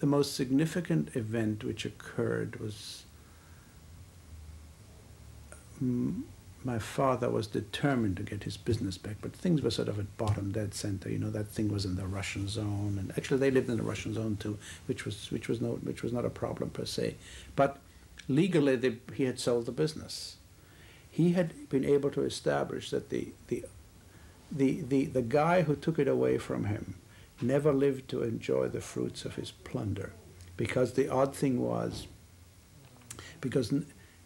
the most significant event which occurred was mm, my father was determined to get his business back, but things were sort of at bottom dead center. You know, that thing was in the Russian zone, and actually they lived in the Russian zone too, which was which was no which was not a problem per se. But legally, they, he had sold the business. He had been able to establish that the the the the, the guy who took it away from him never lived to enjoy the fruits of his plunder, because the odd thing was because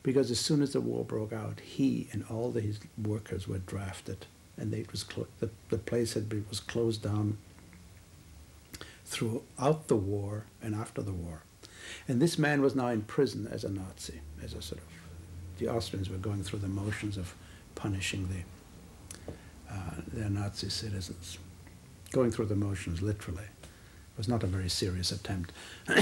because as soon as the war broke out, he and all the, his workers were drafted, and they, it was the, the place had been, was closed down throughout the war and after the war. And this man was now in prison as a Nazi, as a sort of, the Austrians were going through the motions of punishing the, uh, their Nazi citizens, going through the motions literally. It was not a very serious attempt.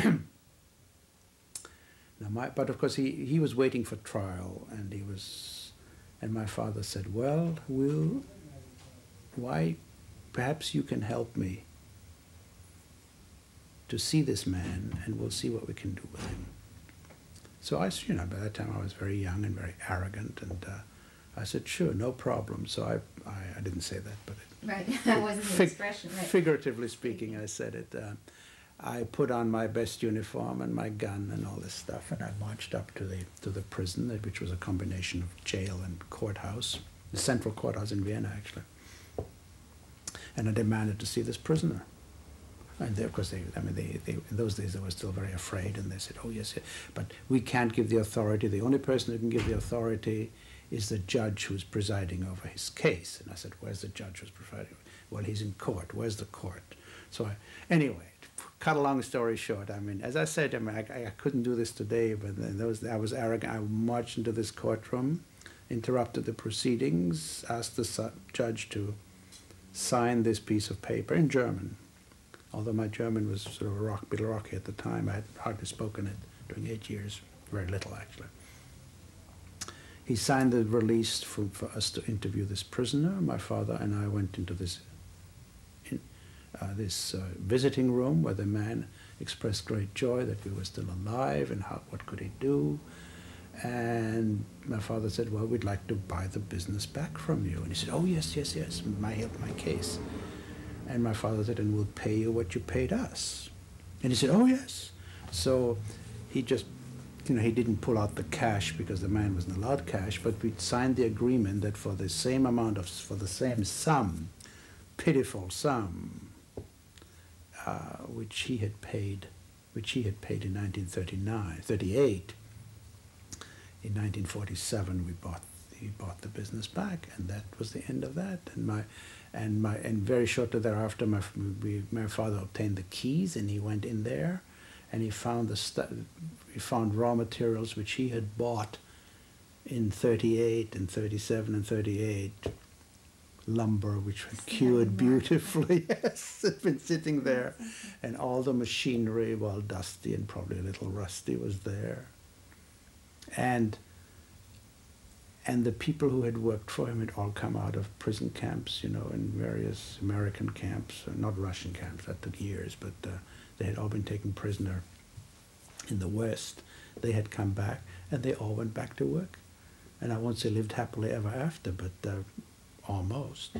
Now my, but of course he, he was waiting for trial and he was, and my father said, well, will, why, perhaps you can help me to see this man and we'll see what we can do with him. So I, you know, by that time I was very young and very arrogant and uh, I said, sure, no problem. So I, I, I didn't say that, but it, right, that wasn't the expression, right. Figuratively speaking, I said it. Uh, I put on my best uniform and my gun and all this stuff, and I marched up to the to the prison, which was a combination of jail and courthouse, the central courthouse in Vienna, actually. And I demanded to see this prisoner. And they, of course, they, I mean, they, they, in those days they were still very afraid, and they said, "Oh yes, yes, but we can't give the authority. The only person who can give the authority is the judge who's presiding over his case." And I said, "Where's the judge who's presiding?" Well, he's in court. Where's the court? So I, anyway, cut a long story short, I mean, as I said, I mean, I, I couldn't do this today, but I was arrogant. I marched into this courtroom, interrupted the proceedings, asked the judge to sign this piece of paper in German. Although my German was sort of a rock, bit rocky at the time, I had hardly spoken it during eight years, very little actually. He signed the release for, for us to interview this prisoner. My father and I went into this uh, this uh, visiting room where the man expressed great joy that we were still alive and how, what could he do. And my father said, well, we'd like to buy the business back from you. And he said, oh, yes, yes, yes, my help, my case. And my father said, and we'll pay you what you paid us. And he said, oh, yes. So he just, you know, he didn't pull out the cash because the man wasn't allowed cash, but we signed the agreement that for the same amount of, for the same sum, pitiful sum, uh, which he had paid, which he had paid in 1939, 38. In 1947, we bought he bought the business back, and that was the end of that. And my, and my, and very shortly thereafter, my my father obtained the keys, and he went in there, and he found the he found raw materials which he had bought in 38 and 37 and 38 lumber which had cured beautifully. yes, had been sitting there, and all the machinery, while dusty and probably a little rusty, was there. And and the people who had worked for him had all come out of prison camps, you know, in various American camps, uh, not Russian camps. That took years, but uh, they had all been taken prisoner in the West. They had come back, and they all went back to work. And I won't say lived happily ever after, but uh, almost.